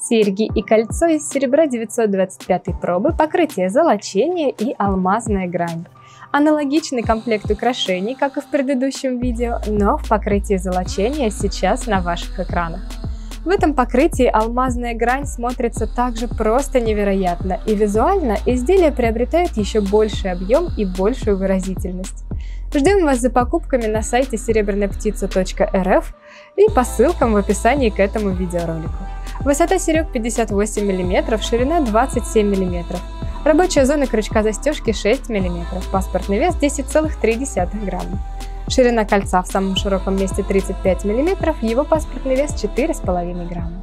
серьги и кольцо из серебра 925 пробы, покрытие золочение и алмазная грань. Аналогичный комплект украшений, как и в предыдущем видео, но в покрытии золочения сейчас на ваших экранах. В этом покрытии алмазная грань смотрится также просто невероятно, и визуально изделие приобретает еще больший объем и большую выразительность. Ждем вас за покупками на сайте серебряная-птица.рф и по ссылкам в описании к этому видеоролику. Высота серег 58 мм, ширина 27 мм. Рабочая зона крючка застежки 6 мм, паспортный вес 10,3 грамма. Ширина кольца в самом широком месте 35 мм, его паспортный вес 4,5 грамма.